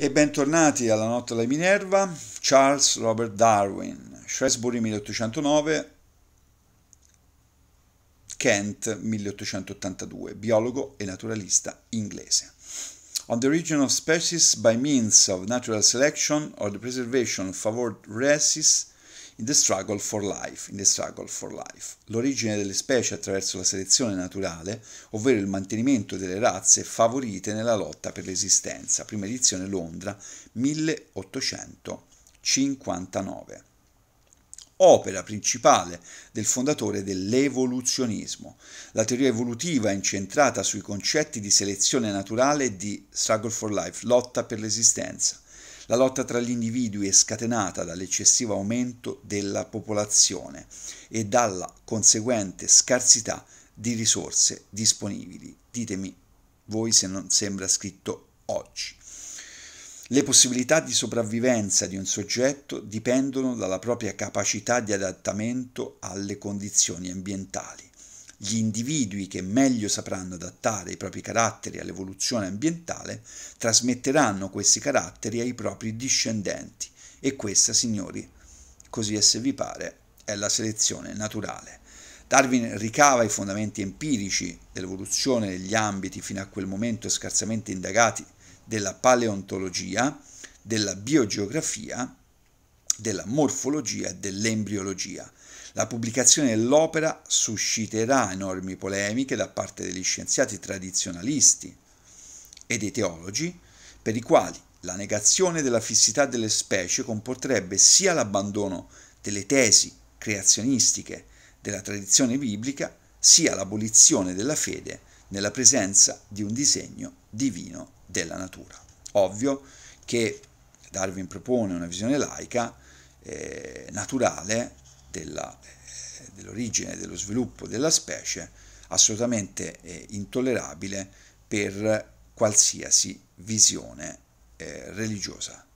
E bentornati alla notte alla Minerva, Charles Robert Darwin, Shrewsbury 1809, Kent 1882, biologo e naturalista inglese. On the origin of species by means of natural selection or the preservation of favored races in the struggle for life, life. L'origine delle specie attraverso la selezione naturale, ovvero il mantenimento delle razze favorite nella lotta per l'esistenza. Prima edizione Londra 1859. Opera principale del fondatore dell'evoluzionismo. La teoria evolutiva è incentrata sui concetti di selezione naturale e di struggle for life, lotta per l'esistenza la lotta tra gli individui è scatenata dall'eccessivo aumento della popolazione e dalla conseguente scarsità di risorse disponibili. Ditemi voi se non sembra scritto oggi. Le possibilità di sopravvivenza di un soggetto dipendono dalla propria capacità di adattamento alle condizioni ambientali gli individui che meglio sapranno adattare i propri caratteri all'evoluzione ambientale trasmetteranno questi caratteri ai propri discendenti e questa, signori, così è se vi pare, è la selezione naturale. Darwin ricava i fondamenti empirici dell'evoluzione negli ambiti fino a quel momento scarsamente indagati della paleontologia, della biogeografia, della morfologia e dell'embriologia la pubblicazione dell'opera susciterà enormi polemiche da parte degli scienziati tradizionalisti e dei teologi, per i quali la negazione della fissità delle specie comporterebbe sia l'abbandono delle tesi creazionistiche della tradizione biblica, sia l'abolizione della fede nella presenza di un disegno divino della natura. Ovvio che Darwin propone una visione laica, eh, naturale, dell'origine e dello sviluppo della specie assolutamente eh, intollerabile per qualsiasi visione eh, religiosa